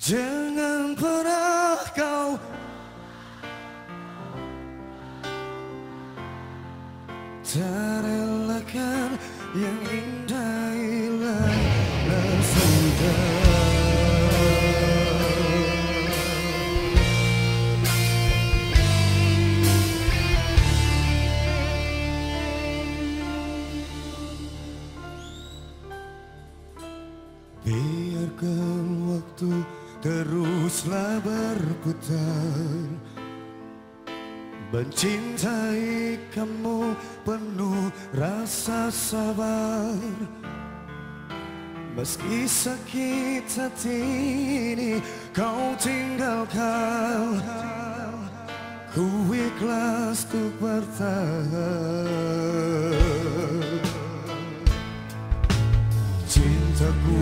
Jangan pernah kau Terelakkan yang indah hilanglah sudah Biarkan waktu teruslah berputar. Mencintai kamu penuh rasa sabar. Meski sakit hati ini kau tinggalkan Ku ikhlas untuk bertahan. Cintaku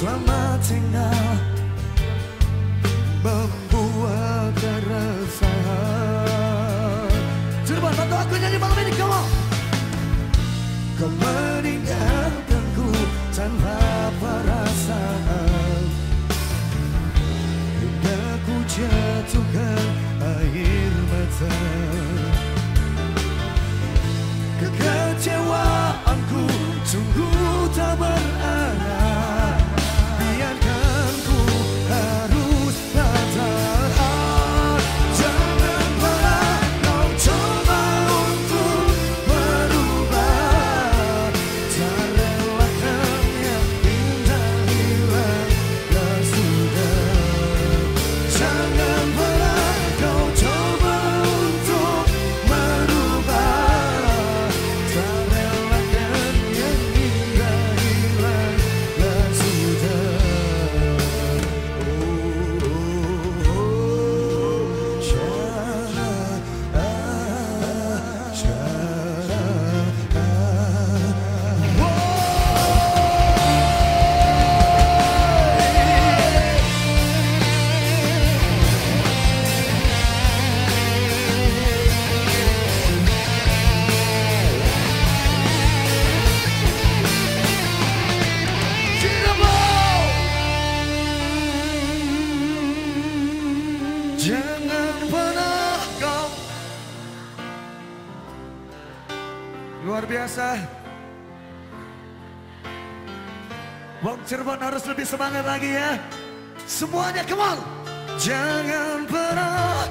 selamat tinggal Membuat keresahan Coba bantu aku ini, come on Luar biasa. Wong Cirebon harus lebih semangat lagi ya. Semuanya come on. Jangan pernah